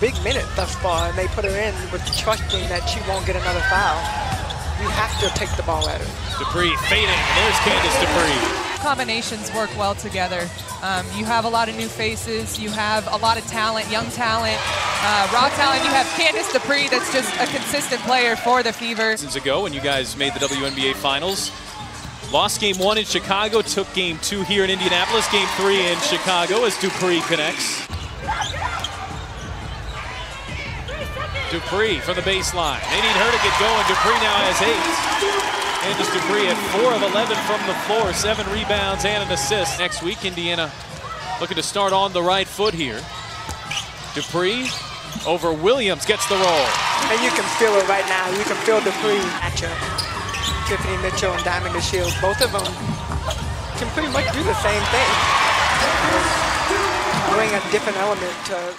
big minute thus far, and they put her in with trusting that she won't get another foul. You have to take the ball at her. Dupree fading. There's Candice Dupree. Combinations work well together. Um, you have a lot of new faces. You have a lot of talent, young talent, uh, raw talent. You have Candice Dupree that's just a consistent player for the Fever. Seasons ago when you guys made the WNBA Finals. Lost game one in Chicago, took game two here in Indianapolis, game three in Chicago as Dupree connects. Dupree from the baseline. They need her to get going. Dupree now has eight. Candice Dupree at 4 of 11 from the floor, seven rebounds and an assist. Next week, Indiana looking to start on the right foot here. Dupree over Williams gets the roll. And you can feel it right now. You can feel Dupree matchup. Tiffany Mitchell and Diamond DeShields, both of them can pretty much do the same thing. Bring a different element to